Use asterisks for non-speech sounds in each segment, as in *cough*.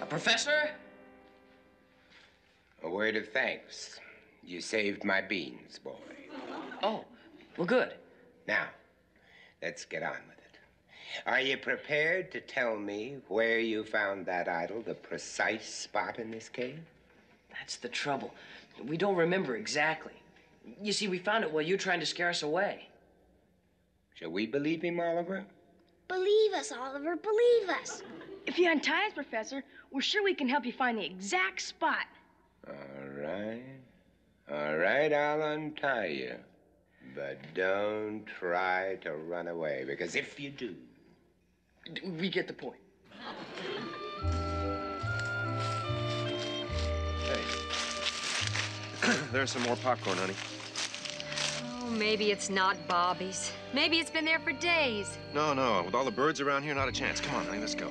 A professor? A word of thanks. You saved my beans, boy. Oh, well, good. Now, let's get on with it. Are you prepared to tell me where you found that idol, the precise spot in this cave? That's the trouble. We don't remember exactly. You see, we found it while you were trying to scare us away. Shall we believe him, Oliver? Believe us, Oliver. Believe us. If you untie us, Professor, we're sure we can help you find the exact spot. All right. All right, I'll untie you. But don't try to run away, because if you do, We get the point. Hey. *clears throat* There's some more popcorn, honey. Oh, maybe it's not Bobby's. Maybe it's been there for days. No, no. With all the birds around here, not a chance. Come on, honey, let's go.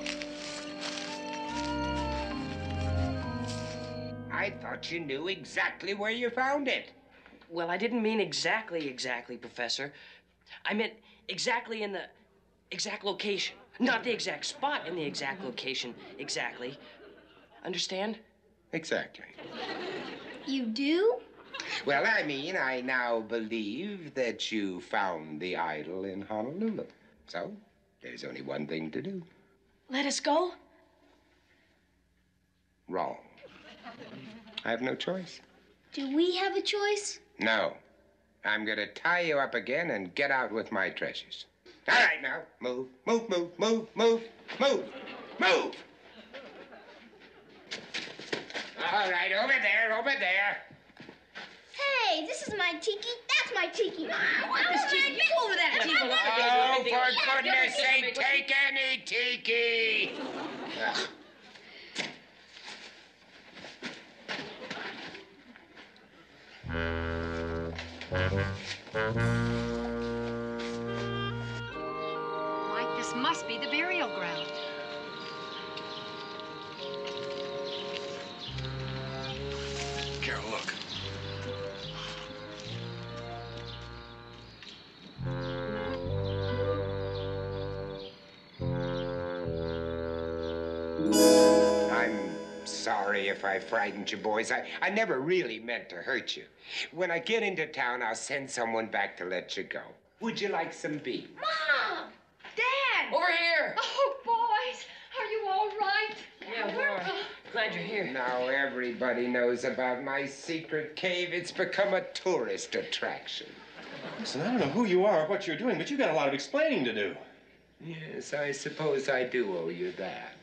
I thought you knew exactly where you found it. Well, I didn't mean exactly, exactly, Professor. I meant exactly in the exact location. Not the exact spot in the exact location, exactly. Understand? Exactly. You do? Well, I mean, I now believe that you found the idol in Honolulu. So, there's only one thing to do. Let us go? Wrong. I have no choice. Do we have a choice? No. I'm gonna tie you up again and get out with my treasures. All right, now. Move, move, move, move, move, move, move. All right, over there, over there. Hey, this is my tiki. That's my tiki. I want this tiki. Get over that, Tiki. Oh, for goodness sake, take any tiki. Mike, this must be the burial ground. Carol, look. Sorry if I frightened you boys. I, I never really meant to hurt you. When I get into town, I'll send someone back to let you go. Would you like some beans? Mom! Dad! Over here! Oh, boys, are you all right? Yeah, we're glad you're here. Now everybody knows about my secret cave. It's become a tourist attraction. Listen, I don't know who you are or what you're doing, but you've got a lot of explaining to do. Yes, I suppose I do owe you that.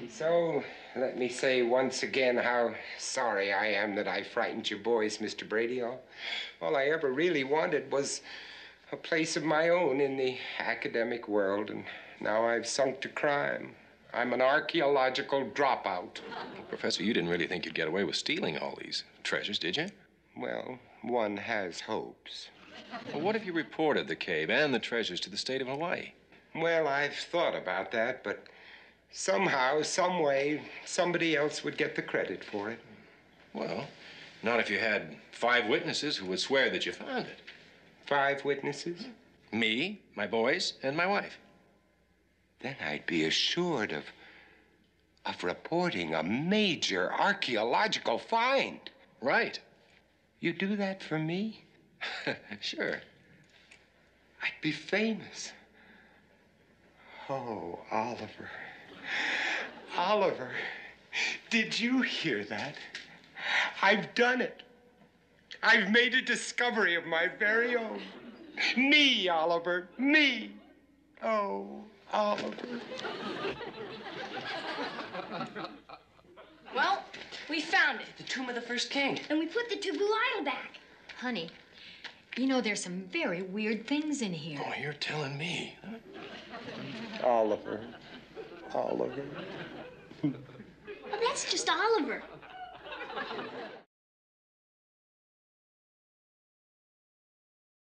And so, let me say once again how sorry I am that I frightened you boys, Mr. Brady. All, all I ever really wanted was a place of my own in the academic world, and now I've sunk to crime. I'm an archaeological dropout. Professor, you didn't really think you'd get away with stealing all these treasures, did you? Well, one has hopes. Well, what if you reported the cave and the treasures to the state of Hawaii? Well, I've thought about that, but somehow, some way, somebody else would get the credit for it. Well, not if you had five witnesses who would swear that you found it. Five witnesses? Me, my boys, and my wife. Then I'd be assured of of reporting a major archaeological find. Right. You do that for me? *laughs* sure. I'd be famous. Oh, Oliver. Oliver, did you hear that? I've done it. I've made a discovery of my very own. Me, Oliver, me. Oh, Oliver. Well, we found it. The tomb of the first king. And we put the taboo idol back. Honey, you know there's some very weird things in here. Oh, you're telling me. Oliver. Oliver. That's just Oliver.